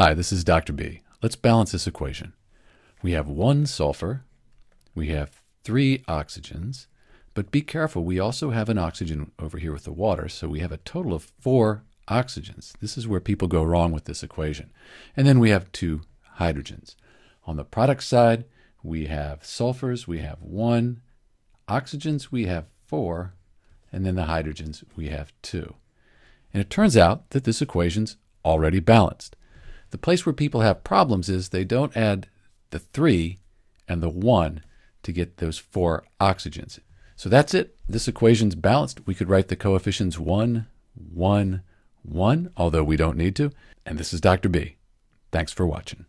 Hi, this is Dr. B. Let's balance this equation. We have one sulfur, we have three oxygens, but be careful, we also have an oxygen over here with the water, so we have a total of four oxygens. This is where people go wrong with this equation. And then we have two hydrogens. On the product side, we have sulfurs, we have one, oxygens, we have four, and then the hydrogens, we have two. And it turns out that this equation's already balanced. The place where people have problems is they don't add the 3 and the 1 to get those four oxygens. So that's it. This equation's balanced. We could write the coefficients 1, 1, 1, although we don't need to. And this is Dr. B. Thanks for watching.